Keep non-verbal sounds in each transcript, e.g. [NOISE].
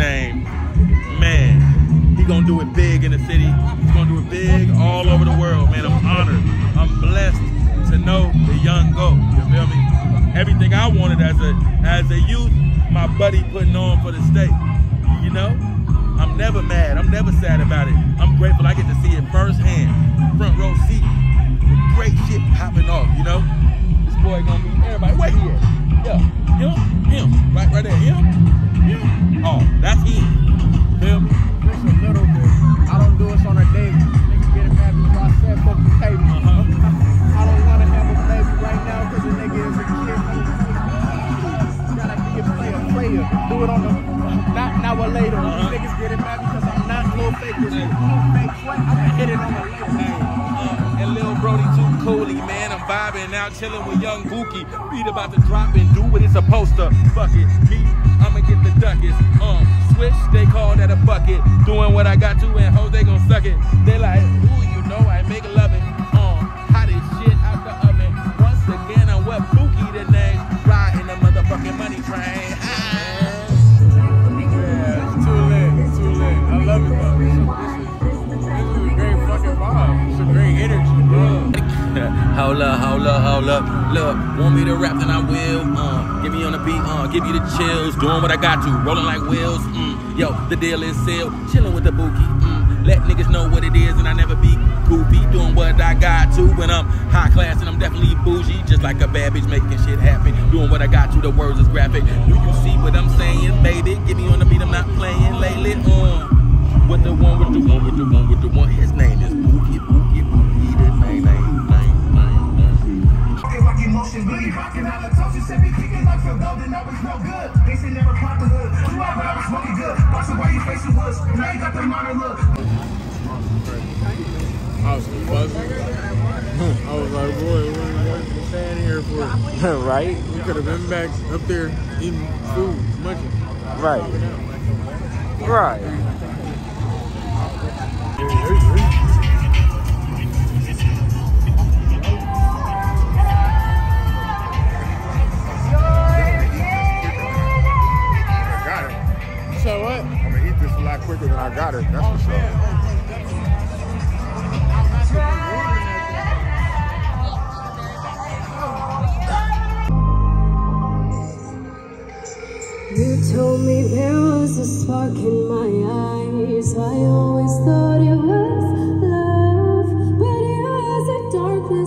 name. Man, he gonna do it big in the city. He's gonna do it big all over the world, man. I'm honored. I'm blessed to know the young GOAT. You feel me? Everything I wanted as a as a youth, my buddy putting on for the state. You know? I'm never mad. I'm never sad about it. I'm grateful I get to see it firsthand. Front row seat. With great shit popping off, you know? This boy gonna be everybody. Where he at? Yeah. Him? Him. Right right there. Him? Oh, that's him. Feel out, chilling with young Bookie. Beat about to drop and do what it's supposed to. Fuck it, me, I'ma get the duckets. Um, switch, they call that a bucket. Doing what I got to, and hoes they gon' suck it. They like, ooh, you know I make love it. Um, hot as shit out the oven. Once again, I'm what Bookie the name. Riding the motherfucking money train. Yeah, it's too lit. Too lit. I love it though. This is, this is, this is a great fucking vibe. It's a great energy, bro. [LAUGHS] hold up, hold up, hold up. Look, want me to rap, then I will. Uh, me on the beat, uh, give you the chills. Doing what I got to, rolling like wheels. Mm, yo, the deal is sealed. Chilling with the bookie. Mm, let niggas know what it is, and I never be goofy. Doing what I got to when I'm high class, and I'm definitely bougie. Just like a bad bitch making shit happen. Doing what I got to, the words is graphic. Do you see what I'm saying, baby? Get me on the beat, I'm not playing lately. Uh, with the one, with the one, with the one, with the one. His name is Bookie, Bookie, said me kicking like Phil Golden, I was no good. They say never pop the hood. Two out, but I was smoking good. Boxing while you facing woods. Now you got the modern look. I was buzzing. I was like, boy, what are we staying here for? [LAUGHS] right? We could have been back up there eating food, munching. Right. Right. I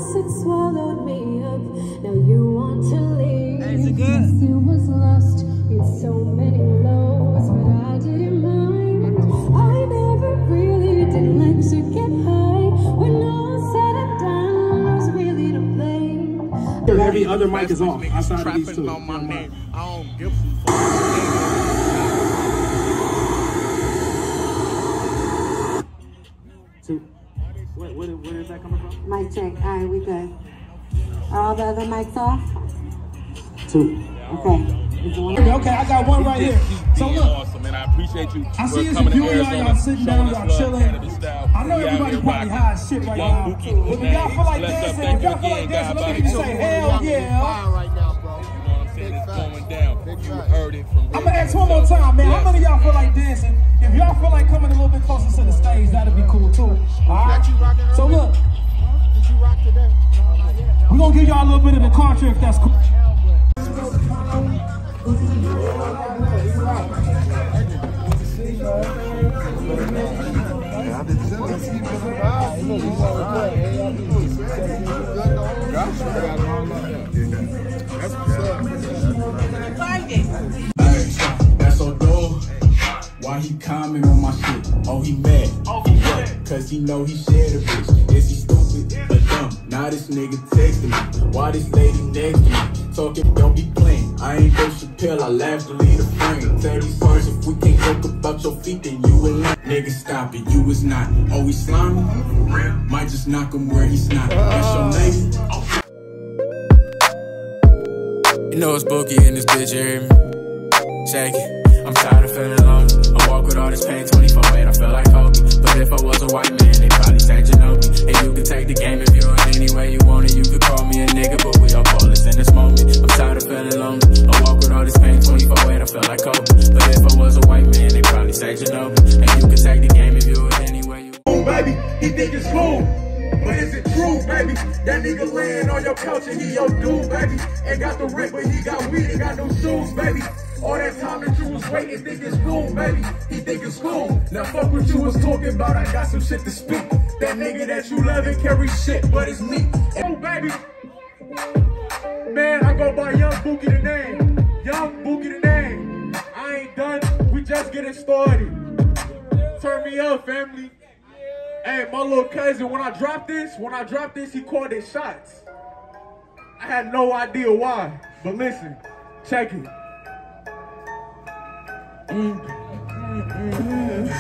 darkness that swallowed me up. Now you want to leave. Is it good? Yes, it was lost in so many lows, but I didn't mind. I never really did like to get high. When all said and done, I was really to blame. Every other mic is off outside of these Trapping two. on my name. I don't give a fuck. That coming from? Mic check. All right, we good. Are all the other mics off? Two. Okay. Is the one- Okay, I got one right here. So look, awesome, and I appreciate you. I see it's a few of y'all, y'all sitting down, y'all chilling. I know We everybody probably rocking. high as shit right now. Bookie, But his if y'all name. feel like up, dancing, thank if you y'all feel like again, dancing, God let me say hell yeah. You heard it from I'm gonna ask one more time, man. How many of y'all feel like dancing? If y'all feel like coming a little bit closer to the stage, that'd be cool too. All right. So look, Did you rock today? we're gonna give y'all a little bit of the culture if that's cool. Know he shared a bitch. Is he stupid or dumb? Now this nigga texting me. Why this lady next to me? Talking, don't be playing. I ain't Dave Chappelle, I laugh to lead a frame. Tell these first, if we can't joke about your feet, then you will not. Nigga, stop it, you is not. Oh, he slimy? Might just knock him where he's not. That's your name? You know it's Bookie in this bitch, you hear me? Shake it. I'm tired of feeling alone. I walk your dude, baby. Ain't got the rent, but he got weed, ain't got no shoes, baby. All that time that you was waiting, think it's cool, baby. He think it's cool. Now fuck what you was talking about, I got some shit to speak. That nigga that you love and carry shit, but it's me. Oh, baby. Man, I go by Young Bookie the name. Young Bookie the name. I ain't done, we just getting started. Turn me up, family. Hey, my little cousin, when I dropped this, when I dropped this, he called it shots. I had no idea why, but listen, check it.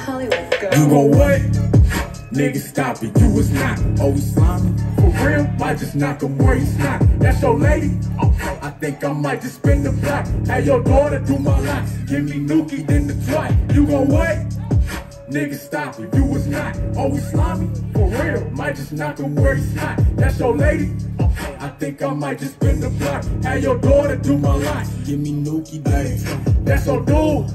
Hollywood You go what? Nigga, stop it. You was not always slimy. For real, might just knock him where he's not. That's your lady? Oh, I think I might just spin the block. Have your daughter do my locks. Give me Nuki, then the twat. You go what? Nigga, stop it. You was not always slimy. For real, might just knock him where he's not. That's your lady? Oh, think I might just spin the block. Have your daughter do my locks. Give me Nuki, baby. That's your dude.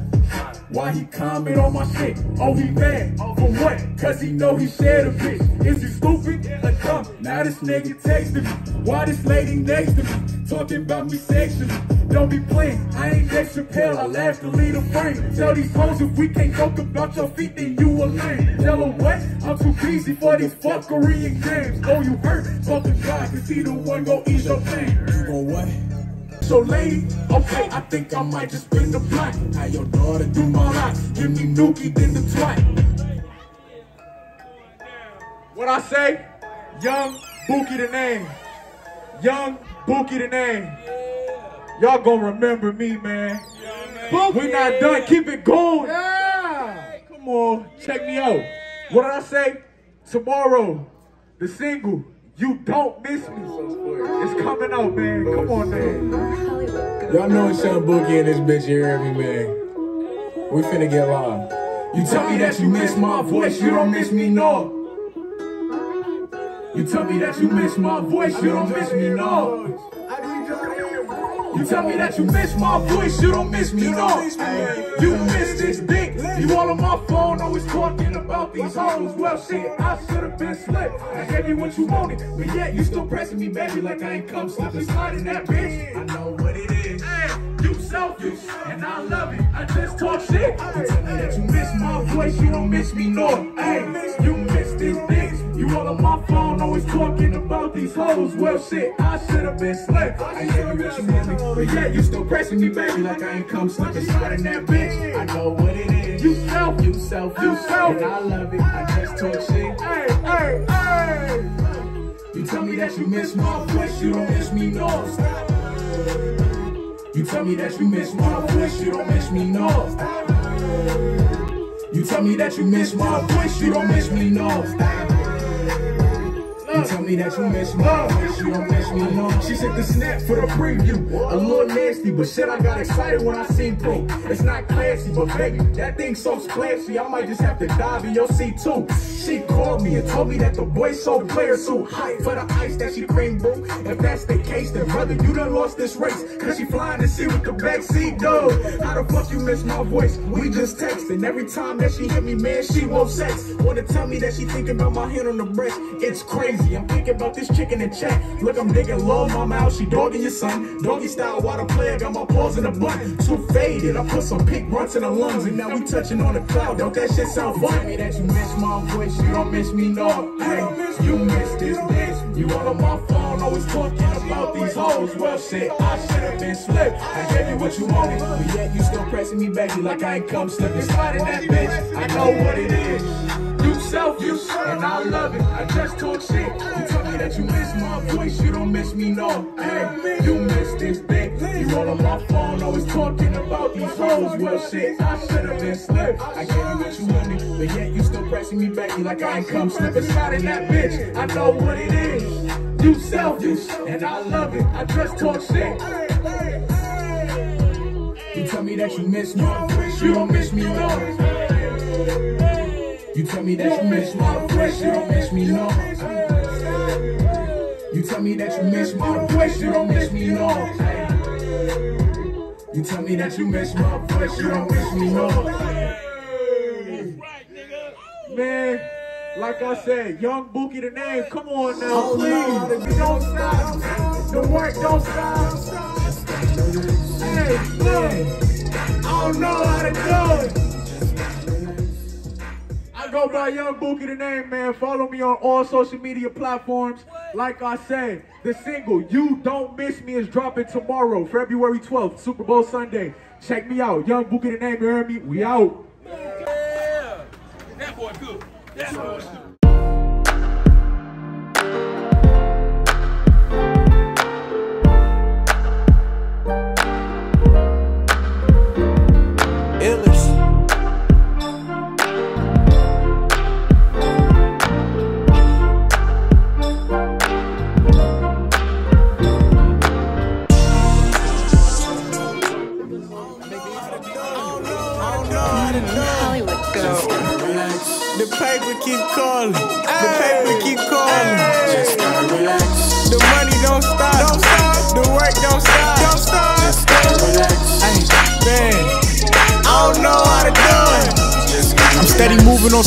Why he comment on my shit? Oh, he mad. For what? Cause he know he shared a bitch. Is he stupid or dumb? Now this nigga texting me. Why this lady next to me? Talking about me sexually. Don't be playing. I ain't Dave Chappelle. I laugh to lead a frame. Tell these hoes if we can't talk about your feet, then you a lame. Tell them what? I'm too busy for these fuckery and games. Oh, you hurt? Talk to God, cause he the one gon' ease your pain. You gon' what? So lady, okay, I think I might just spin the block. Have your daughter do my locks. Give me Nuki, then the twat. What I say? Young Bookie the name. Young Bookie the name. Y'all gonna remember me, man. We're not done. Keep it going. Yeah. Come on, check me out. What did I say? Tomorrow, the single, You Don't Miss Me. It's coming out, man. Come on, man. Y'all know it's Young Bookie and this bitch here every man. We finna get live. You tell me that you miss my voice, you don't miss me, no. You tell me that you miss my voice, you don't miss me, no. You tell me that you miss my voice, you don't miss me, no. You miss this dick. You all on my phone, always talking about these hoes. Well, shit, I should have been slipped. I gave you what you wanted, but yet you still pressing me, baby, like I ain't come slipping, sliding that bitch. I know what it is. You selfish, and I love it. I just talk shit. You tell me that you miss my voice, you don't miss me, no. Hey, you miss this dick. You all on my phone, always talking about these hoes. Well, shit, I should have been slick. I gave you what you but yeah, you still pressing me, baby, like I ain't come slipping, sliding that bitch. I know what it is. You self, you self, you self, and I love it. I just talk shit. Hey, hey, hey. You tell me that you miss my voice, you don't miss me, no. You tell me that you miss my voice, you don't miss me, no. You tell me that you miss my voice, you don't miss me, no. You tell me that you miss voice, you don't miss me, no. She sent the snap for the preview. A little nasty, but shit, I got excited when I seen through. It's not classy, but baby, that thing so splashy, I might just have to dive in your seat too. She called me and told me that the boy so player so hype for the ice that she cream boo. If that's the case, then brother, you done lost this race. Cause she flying to see what the backseat do. How the fuck you miss my voice? We just texting. Every time that she hit me, man, she wants sex. Wanna tell me that she thinking about my hand on the breast. It's crazy. I'm thinking about this chicken in chat. Look, I'm digging low, mama out. She dogging your son. Doggy style, while the player got my paws in the butt. Too faded. I put some pink runs in the lungs, and now we touching on the cloud. Don't that shit sound fun? Tell me that you miss my voice. You don't miss me, no. Hey, you miss this bitch. You all on my phone, always talking about these hoes. Well, shit, I should have been slipped. I gave you what you wanted, but yet you still pressing me, baby, like I ain't come slipping. Sliding that bitch. I know what it is. You selfish, and I love it. I just talk shit. You tell me that you miss my voice, you don't miss me, no. Hey, you miss this bitch. You all on my phone, always talking about these hoes. Well, shit, I should have been slipped. I gave you what you wanted, but yet you still pressing me, baby, like I ain't come slipping. Sliding that bitch. I know what it is. You selfish, and I love it. I just talk shit. You tell me that you miss my voice, you don't miss me, no. You me that you miss my voice, you don't miss me, no. You tell me that you miss my voice, you don't miss me, no. You tell me that you miss my voice, you don't miss me, no. Man, like I said, Young Bookie the name. Come on now, please. Don't stop. The work don't stop. Hey, man. I don't know how to do go by Young Bookie the name, man. Follow me on all social media platforms. Like I said, the single You Don't Miss Me is dropping tomorrow, February 12th, Super Bowl Sunday. Check me out. Young Bookie the name, you heard me? We out. Yeah. That boy good. That boy good. Paper keep calling. The paper keep calling. Just gotta relax. The money don't stop. Don't stop. The work don't stop. Don't stop. Just gotta relax. Ay, man, I don't know how to do it. I'm steady moving on.